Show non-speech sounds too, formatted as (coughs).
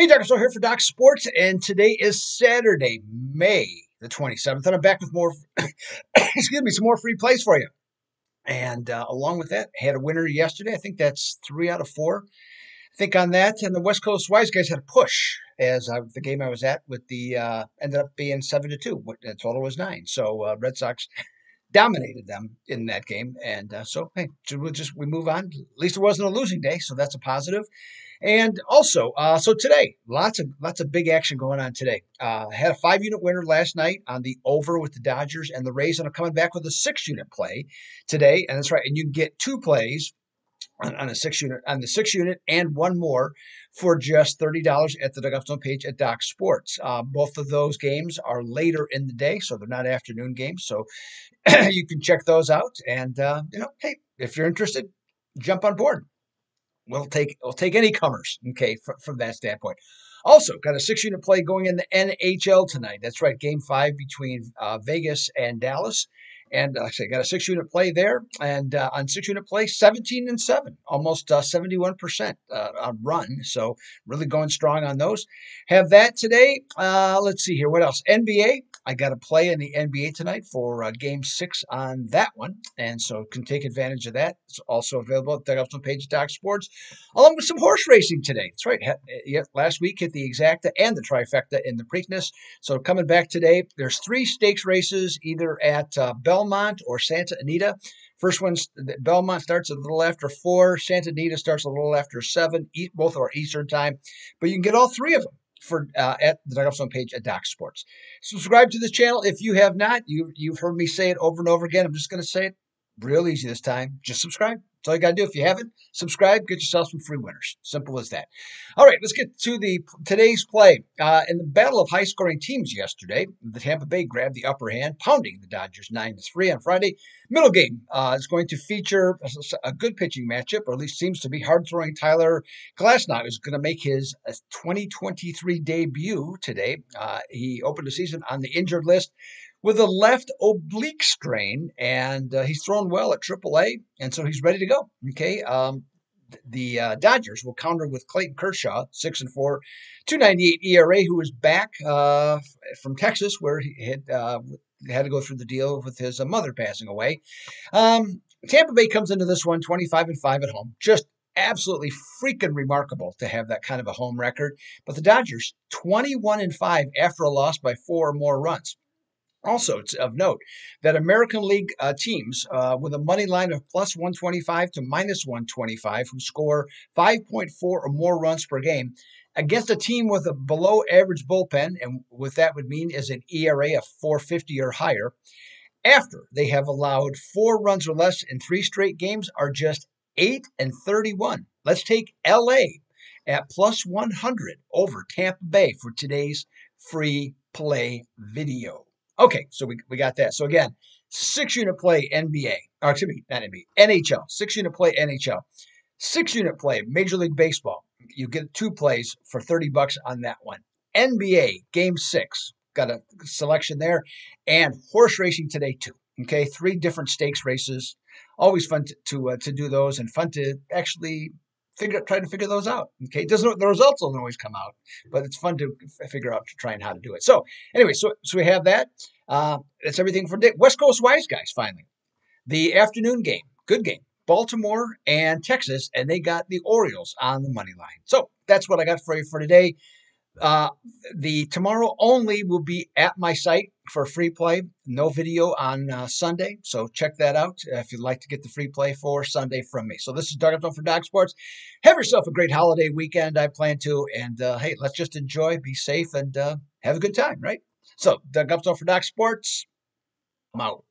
Hey, Dr. So here for Doc Sports, and today is Saturday, May the 27th, and I'm back with more, (coughs) excuse me, some more free plays for you. And uh, along with that, had a winner yesterday. I think that's three out of four. I think on that, and the West Coast Wise guys had a push as I, the game I was at with the uh, ended up being seven to two. The total was nine. So uh, Red Sox dominated them in that game, and uh, so hey, we'll just we move on. At least it wasn't a losing day, so that's a positive. And also, uh, so today, lots of lots of big action going on today. Uh, had a five unit winner last night on the over with the Dodgers and the Rays, and I'm coming back with a six unit play today. And that's right, and you get two plays on, on a six unit on the six unit and one more for just thirty dollars at the Doug Upstone page at Doc Sports. Uh, both of those games are later in the day, so they're not afternoon games. So (clears throat) you can check those out. And uh, you know, hey, if you're interested, jump on board we'll take we'll take any comers. Okay, from, from that standpoint. Also, got a six unit play going in the NHL tonight. That's right, game five between uh, Vegas and Dallas. And like I say, got a six unit play there. And uh, on six unit play, 17 and 7, almost uh, 71% uh, on run. So really going strong on those. Have that today. Uh, let's see here. What else? NBA. I got a play in the NBA tonight for uh, game six on that one. And so can take advantage of that. It's also available at the Upstone page Doc Sports, along with some horse racing today. That's right. Yeah, last week hit the exacta and the trifecta in the Preakness. So coming back today, there's three stakes races either at uh, Bell Belmont or Santa Anita. First one, Belmont starts a little after four. Santa Anita starts a little after seven. Both are Eastern time, but you can get all three of them for uh, at the Doug Zone page at Doc Sports. Subscribe to this channel if you have not. You you've heard me say it over and over again. I'm just going to say it real easy this time. Just subscribe. That's all you got to do. If you haven't, subscribe, get yourself some free winners. Simple as that. All right, let's get to the today's play. Uh, in the battle of high-scoring teams yesterday, the Tampa Bay grabbed the upper hand, pounding the Dodgers 9-3 on Friday. Middle game uh, is going to feature a, good pitching matchup, or at least seems to be hard-throwing Tyler Glasnow is going to make his 2023 debut today. Uh, he opened the season on the injured list with a left oblique strain, and uh, he's thrown well at AAA, and so he's ready to go. Okay. Um, the uh, Dodgers will counter with Clayton Kershaw, six and four, two ninety eight ERA, who is back uh, from Texas, where he had uh, had to go through the deal with his uh, mother passing away. Um, Tampa Bay comes into this one 25 and five at home, just absolutely freaking remarkable to have that kind of a home record. But the Dodgers 21 and five after a loss by four or more runs. Also, it's of note that American League uh, teams uh, with a money line of plus 125 to minus 125 who score 5.4 or more runs per game against a team with a below average bullpen, and what that would mean is an ERA of 450 or higher, after they have allowed four runs or less in three straight games, are just 8 and 31. Let's take LA at plus 100 over Tampa Bay for today's free play video. Okay, so we, we got that. So again, six unit play NBA, or excuse me, not NBA, NHL, six unit play NHL, six unit play Major League Baseball. You get two plays for 30 bucks on that one. NBA, game six, got a selection there, and horse racing today too. Okay, three different stakes races. Always fun to to, uh, to do those, and fun to actually figure try to figure those out. Okay, it doesn't the results don't always come out, but it's fun to figure out to try and how to do it. So anyway, so so we have that. Uh, that's everything for West Coast Wise guys. Finally, the afternoon game, good game. Baltimore and Texas, and they got the Orioles on the money line. So that's what I got for you for today. Uh, the tomorrow only will be at my site for free play. No video on uh, Sunday, so check that out if you'd like to get the free play for Sunday from me. So this is Doug Upstone for Doc Sports. Have yourself a great holiday weekend. I plan to, and uh, hey, let's just enjoy, be safe, and uh, have a good time, right? So Doug Upstone for Doc Sports. I'm out.